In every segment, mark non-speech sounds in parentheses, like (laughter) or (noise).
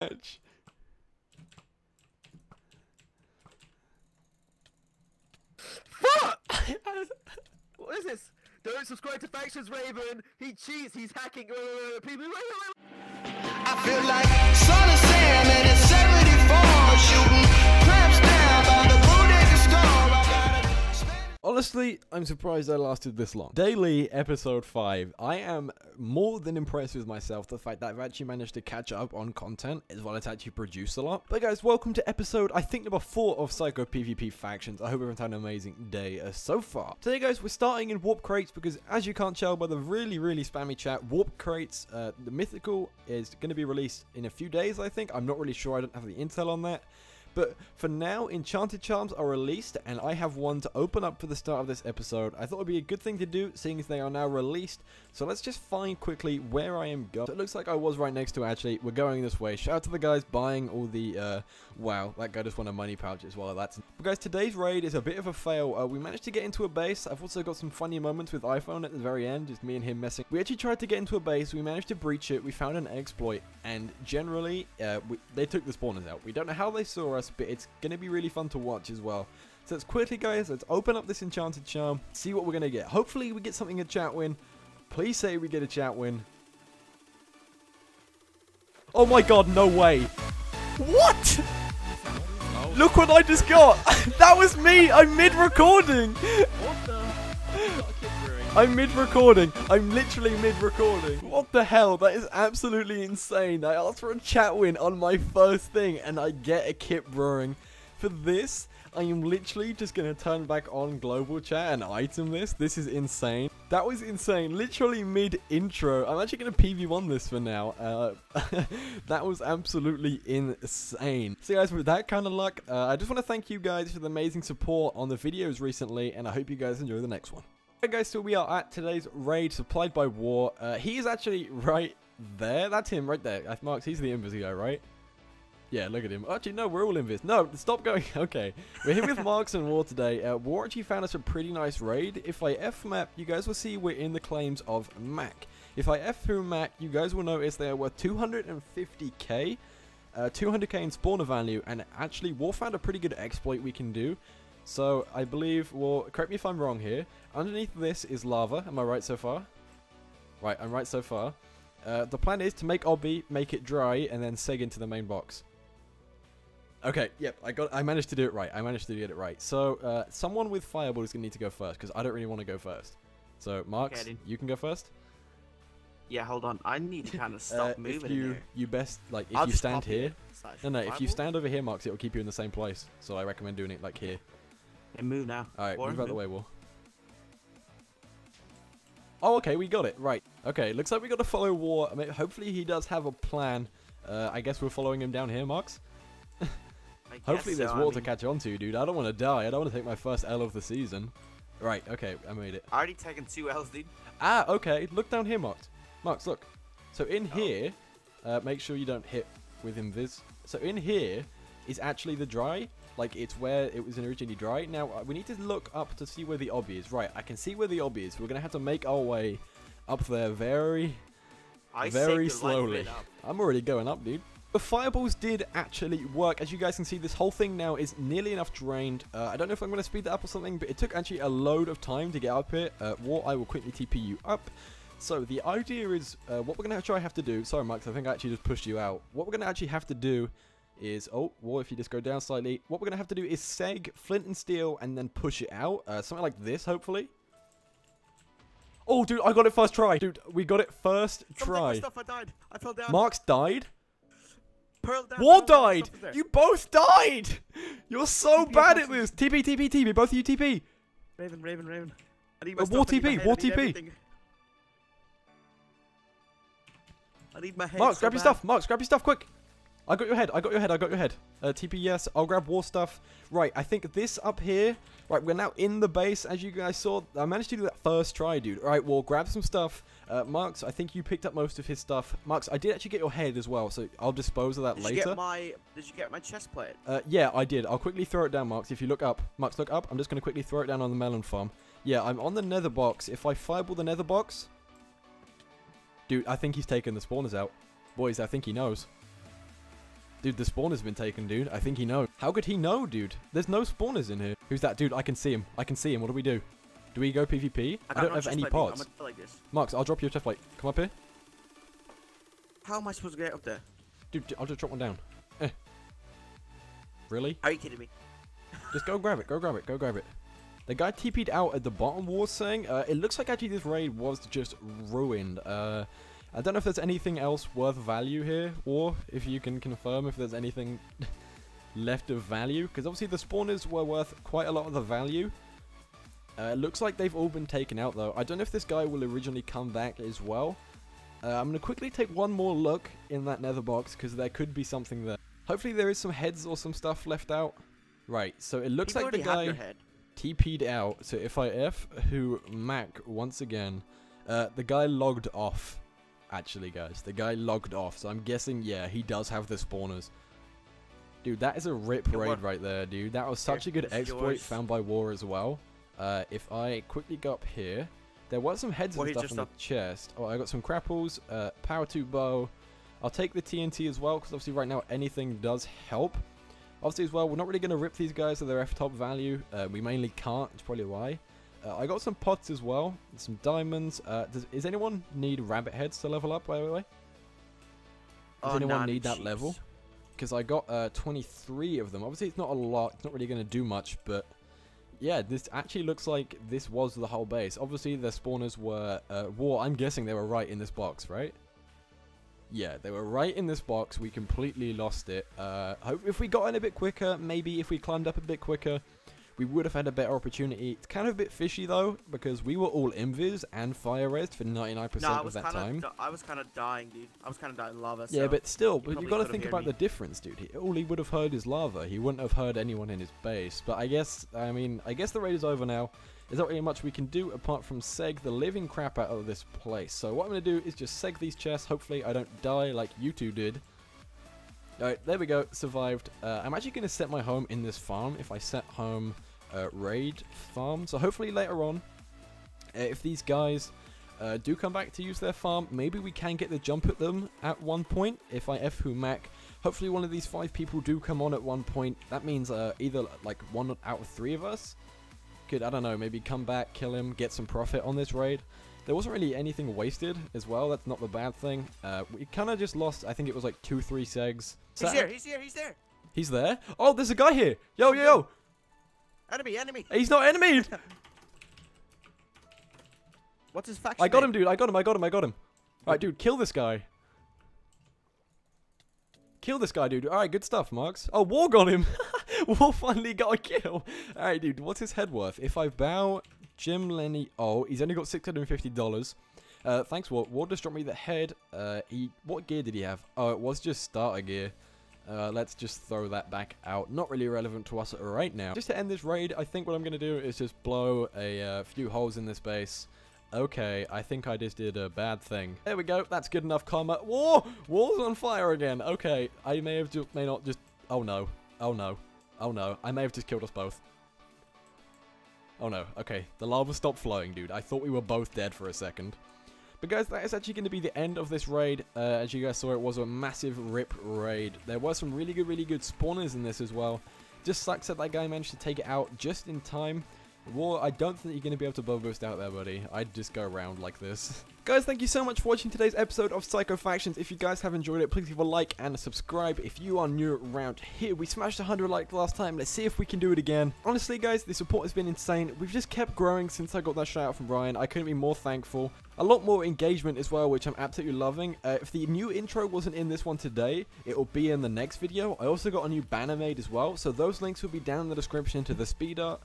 match. Fuck! (laughs) what is this? Don't subscribe to Factions Raven. He cheats. He's hacking. Wait, wait, wait, people. I feel like Honestly, I'm surprised I lasted this long. Daily episode 5. I am more than impressed with myself, the fact that I've actually managed to catch up on content, as well as actually produce a lot. But guys, welcome to episode, I think, number 4 of SaicoPvP Factions. I hope everyone's had an amazing day uh, so far. Today, guys, we're starting in Warp Crates, because as you can't tell by the really, really spammy chat, Warp Crates, uh, the Mythical, is going to be released in a few days, I think. I'm not really sure, I don't have the intel on that. But for now, Enchanted Charms are released, and I have one to open up for the start of this episode. I thought it would be a good thing to do, seeing as they are now released. So let's just find quickly where I am going. So it looks like I was right next to it, actually. We're going this way. Shout out to the guys buying all the, uh, wow, that guy just won a money pouch as well. That's But guys, today's raid is a bit of a fail. Uh, we managed to get into a base. I've also got some funny moments with iPhone at the very end, just me and him messing. We actually tried to get into a base. We managed to breach it. We found an exploit, and generally, uh, we, they took the spawners out. We don't know how they saw us, but it's going to be really fun to watch as well. So let's quickly, guys, let's open up this enchanted charm, see what we're going to get. Hopefully, we get something a chat win. Please say we get a chat win. Oh my god, no way. What? Look what I just got. (laughs) that was me. I'm mid-recording. I'm mid-recording. I'm literally mid-recording. What the hell? That is absolutely insane. I asked for a chat win on my first thing, and I get a kit brewing. For this, I am literally just going to turn back on global chat and item this. This is insane. That was insane. Literally mid-intro. I'm actually going to PV1 this for now. Uh, (laughs) that was absolutely insane. So guys, with that kind of luck, uh, I just want to thank you guys for the amazing support on the videos recently, and I hope you guys enjoy the next one. Hey guys, so we are at today's raid supplied by War. Uh, he is actually right there. That's him right there. Markkz. He's the invis guy, right? Yeah, look at him. Actually, no, we're all invis. No, stop going. (laughs) Okay, we're here with Markkz and War today. Uh, War actually found us a pretty nice raid. If I F map, you guys will see we're in the claims of Mac. If I F through Mac, you guys will notice they are worth 250k. Uh, 200k in spawner value, and actually, War found a pretty good exploit we can do. So, I believe, well, correct me if I'm wrong here. Underneath this is lava. Am I right so far? Right, I'm right so far. Uh, the plan is to make obby, make it dry, and then seg into the main box. Okay, yep, I got. I managed to do it right. I managed to get it right. So, uh, someone with fireball is gonna need to go first because I don't really want to go first. So, Markkz, Okay, you can go first. Yeah, hold on. I need to kind of (laughs) Uh, stop if moving you in here. you best like if I'll you stand here. No, no. If you stand over here, Markkz, it will keep you in the same place. So I recommend doing it like here. And move now. All right, Warren, move out the way, Will. Oh, okay, we got it. Right. Okay, looks like we got to follow War. I mean, hopefully he does have a plan. Uh, I guess we're following him down here, Markkz. (laughs) Hopefully there's so, I water to catch on to, dude. I don't want to die. I don't want to take my first L of the season. Right, okay, I made it. I already taken two L's, dude. Ah, okay. Look down here, Markkz. Markkz, look. So in Oh. here, uh, make sure you don't hit with invis. So in here is actually the dry. Like, it's where it was originally dry. Now, uh, we need to look up to see where the obby is. Right, I can see where the obby is. We're going to have to make our way up there very, I very saved your life slowly. I'm already going up, dude. The fireballs did actually work. As you guys can see, this whole thing now is nearly enough drained. Uh, I don't know if I'm going to speed that up or something, but it took actually a load of time to get up here. Uh, War, I will quickly TP you up. So the idea is, uh, what we're going to try have to do... Sorry, Max, I think I actually just pushed you out. What we're going to actually have to do is... Oh, War, if you just go down slightly. What we're going to have to do is seg, flint and steel, and then push it out. Uh, something like this, hopefully. Oh, dude, I got it first try. Dude, we got it first Don't take my try. stuff, I died. I fell down. Markkz died. Pearl down. War down, died! stuff is there. You both died! You're so TP bad at this! TP, TP, TP, both of you TP! Raven, Raven, Raven. I need my Uh, war stuff, I need TP, war TP. everything. I need my head. Markkz, so grab your stuff! Markkz, grab your stuff, quick! I got your head, I got your head, I got your head. Uh, TP, yes, I'll grab war stuff. Right, I think this up here, right, we're now in the base, as you guys saw. I managed to do that first try, dude. Alright, well, grab some stuff. Uh, Markkz, I think you picked up most of his stuff. Markkz, I did actually get your head as well, so I'll dispose of that Did later. you get my? Did you get my chest plate? Uh, yeah, I did. I'll quickly throw it down, Markkz. If you look up, Markkz, look up. I'm just going to quickly throw it down on the melon farm. Yeah, I'm on the nether box. If I fireball the nether box... Dude, I think he's taken the spawners out. Boys, I think he knows. Dude, the spawner's been taken, dude. I think he knows. How could he know, dude? There's no spawners in here. Who's that? Dude, I can see him. I can see him. What do we do? Do we go PvP? I, got don't have any plate, dude. Pots. gonna do it like. Markkz, I'll drop you a chest plate. Come up here. How am I supposed to get up there? Dude, I'll just drop one down. Eh. Really? Are you kidding me? (laughs) Just go grab it. Go grab it. Go grab it. The guy TP'd out at the bottom wall saying, uh, it looks like actually this raid was just ruined. Uh, I don't know if there's anything else worth value here, or if you can confirm if there's anything (laughs) left of value, because obviously the spawners were worth quite a lot of the value. Uh, it looks like they've all been taken out though. I don't know if this guy will originally come back as well. Uh, I'm going to quickly take one more look in that nether box, because there could be something there. Hopefully there is some heads or some stuff left out. Right, so it looks like the guy... TP'd out. So if I F who Mac once again, uh, the guy logged off. Actually, guys, the guy logged off. So I'm guessing, yeah, he does have the spawners. Dude, that is a rip raid right there, dude. That was such a good exploit yours. found by War as well. Uh, if I quickly go up here, there was some heads What, and stuff in the up- chest. Oh, I got some crapples, uh, power 2 bow. I'll take the TNT as well, because obviously right now anything does help. Obviously as well, we're not really going to rip these guys to their F-top value. Uh, we mainly can't, it's probably why. Uh, I got some pots as well, some diamonds. Uh, does, is anyone need rabbit heads to level up, by the way? Does Oh, anyone nah, need that level? Because I got uh, 23 of them. Obviously it's not a lot, it's not really going to do much, but... Yeah, this actually looks like this was the whole base. Obviously the spawners were... Uh, war, I'm guessing they were right in this box, right? Yeah, they were right in this box. We completely lost it. Uh, hope if we got in a bit quicker, maybe if we climbed up a bit quicker, we would have had a better opportunity. It's kind of a bit fishy though, because we were all invis and fire res for 99% No, of was that kind time. of, I was kind of dying, dude. I was kind of dying in lava. Yeah, so but still, but you got to think about me. the difference, dude. He, all he would have heard is lava. He wouldn't have heard anyone in his base. But I guess, I mean, I guess the raid is over now. There's not really much we can do apart from seg the living crap out of this place. So what I'm going to do is just seg these chests. Hopefully I don't die like you two did. Alright, there we go. Survived. Uh, I'm actually going to set my home in this farm. If I set home uh, raid farm. So hopefully later on, uh, if these guys uh, do come back to use their farm, maybe we can get the jump at them at one point. If I F who Mac, hopefully one of these five people do come on at one point. That means uh, either like one out of three of us could, I don't know, maybe come back, kill him, get some profit on this raid. There wasn't really anything wasted as well. That's not the bad thing. Uh, we kind of just lost. I think it was like two, three segs. He's here. He's here. He's there. He's there. Oh, there's a guy here. Yo, yo, yo. Enemy. Enemy. He's not enemy. (laughs) What's his faction? I got him, dude. I got him. I got him. I got him. All right, dude. Kill this guy. Kill this guy, dude. All right, good stuff, Markkz. Oh, War got him. (laughs) War finally got a kill. All right, dude. What's his head worth? If I bow Jim Lenny, oh, he's only got six hundred and fifty dollars. Uh, thanks, War. War just dropped me the head. Uh, he what gear did he have? Oh, it was just starter gear. Uh, let's just throw that back out. Not really relevant to us right now. Just to end this raid, I think what I'm going to do is just blow a uh, few holes in this base. Okay, I think I just did a bad thing. There we go. That's good enough karma. Whoa! Wall's on fire again. Okay, I may have just, may not just... Oh no. Oh no. Oh no. I may have just killed us both. Oh no. Okay, the lava stopped flowing, dude. I thought we were both dead for a second. But guys, that is actually going to be the end of this raid. Uh, as you guys saw, it was a massive rip raid. There were some really good, really good spawners in this as well. Just sucks that that guy managed to take it out just in time. War, I don't think you're going to be able to bow boost out there, buddy. I'd just go around like this. (laughs) guys, thank you so much for watching today's episode of Saico Factions. If you guys have enjoyed it, please leave a like and a subscribe. If you are new around here, we smashed 100 likes last time. Let's see if we can do it again. Honestly, guys, the support has been insane. We've just kept growing since I got that shout out from Ryan. I couldn't be more thankful. A lot more engagement as well, which I'm absolutely loving. Uh, if the new intro wasn't in this one today, it will be in the next video. I also got a new banner made as well, so those links will be down in the description to the speed art.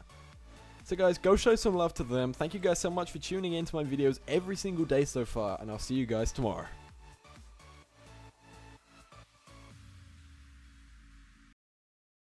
So guys, go show some love to them. Thank you guys so much for tuning in to my videos every single day so far, and I'll see you guys tomorrow.